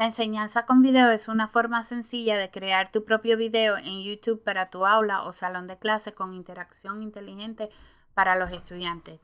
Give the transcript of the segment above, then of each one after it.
La enseñanza con video es una forma sencilla de crear tu propio video en YouTube para tu aula o salón de clase con interacción inteligente para los estudiantes.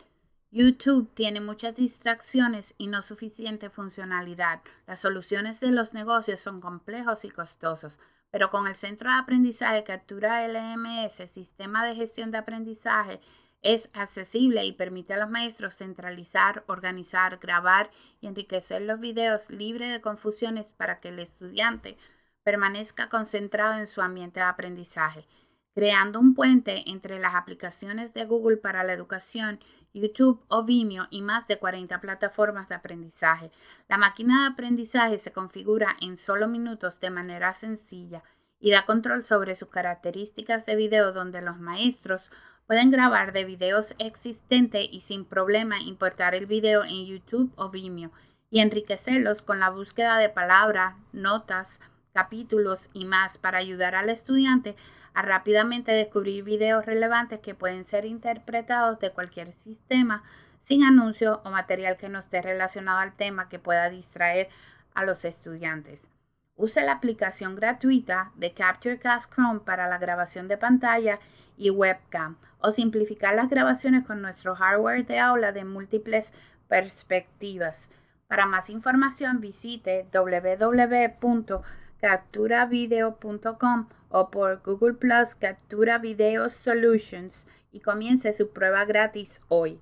YouTube tiene muchas distracciones y no suficiente funcionalidad. Las soluciones de los negocios son complejos y costosos, pero con el Centro de Aprendizaje Captura LMS, Sistema de Gestión de Aprendizaje, es accesible y permite a los maestros centralizar, organizar, grabar y enriquecer los videos libre de confusiones para que el estudiante permanezca concentrado en su ambiente de aprendizaje, creando un puente entre las aplicaciones de Google para la educación, YouTube o Vimeo y más de 40 plataformas de aprendizaje. La máquina de aprendizaje se configura en solo minutos de manera sencilla y da control sobre sus características de video donde los maestros Pueden grabar de videos existentes y sin problema importar el video en YouTube o Vimeo y enriquecerlos con la búsqueda de palabras, notas, capítulos y más para ayudar al estudiante a rápidamente descubrir videos relevantes que pueden ser interpretados de cualquier sistema sin anuncio o material que no esté relacionado al tema que pueda distraer a los estudiantes. Use la aplicación gratuita de CaptureCast Chrome para la grabación de pantalla y webcam o simplificar las grabaciones con nuestro hardware de aula de múltiples perspectivas. Para más información visite www.capturavideo.com o por Google Plus Captura Video Solutions y comience su prueba gratis hoy.